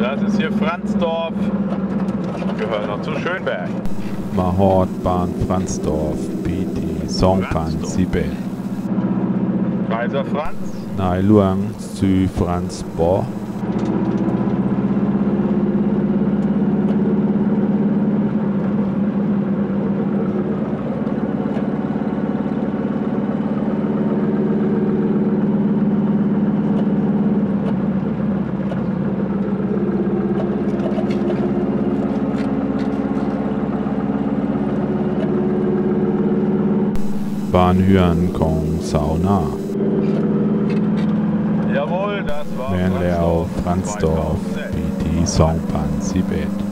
Das ist hier Franzdorf. Gehört noch zu Schönberg. Mahort Bahn Franzdorf, PT Songpan Sibet. Kaiser Franz. Nai Luang Sü Franz Bo. Bahn Huan Kong Sao Na. Jawohl, das war Franzdorf. Franzdorf, 2011. PT Songpan Sibet.